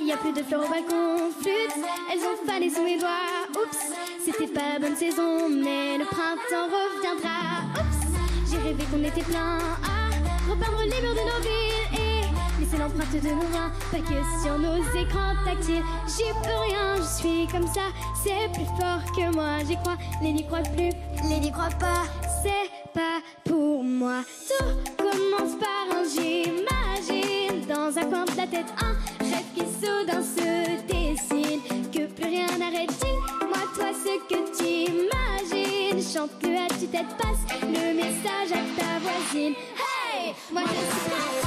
Il y a plus de fleurs au balcon, flûte, elles ont fané sous mes doigts. Oups, c'était pas bonne saison, mais le printemps reviendra. Oups, j'ai rêvé qu'on était plein à repeindre les murs de nos villes et laisser l'empreinte de nos mains, pas que sur nos écrans tactiles. J'y peux rien, je suis comme ça, c'est plus fort que moi. J'y crois, les n'y croient plus, les n'y croient pas, c'est pas pour moi. Tout dans un coin de la tête un rêve qui soudain se dessine que plus rien n'arrête dis-moi toi ce que tu imagines. Chante-le à tu tête passe le message à ta voisine. Hey! Moi je suis